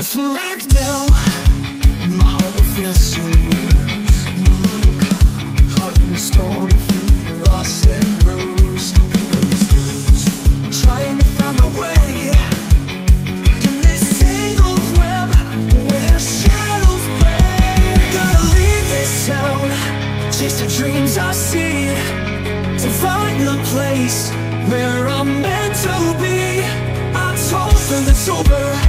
It's right now my heart will feel so weak, heart in storm, lost and bruised. Trying to find my way in this single web where shadows play. Gotta leave this town, chase the dreams I see, to find the place where I'm meant to be. I told them it's over.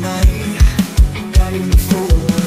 night, guiding me forward.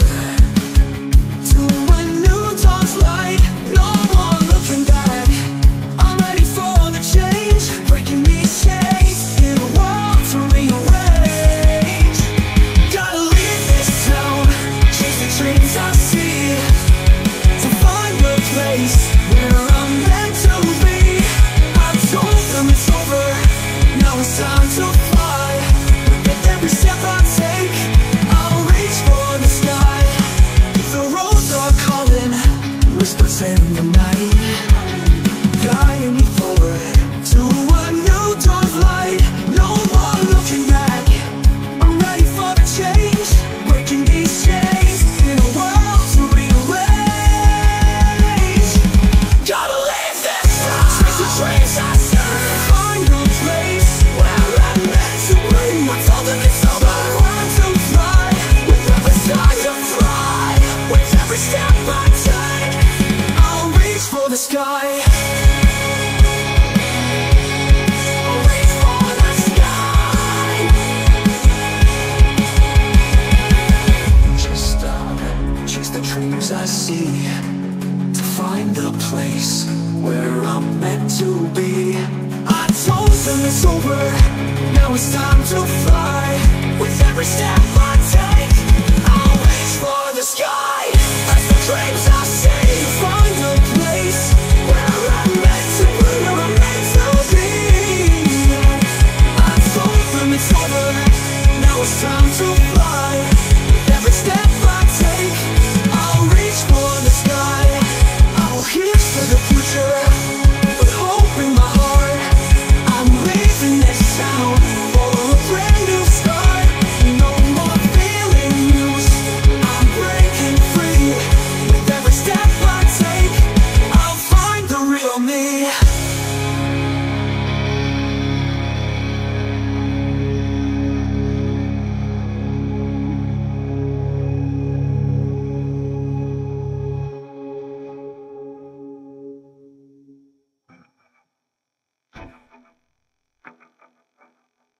find the place where I'm meant to be. I told them it's over, now it's time to fly. With every step I take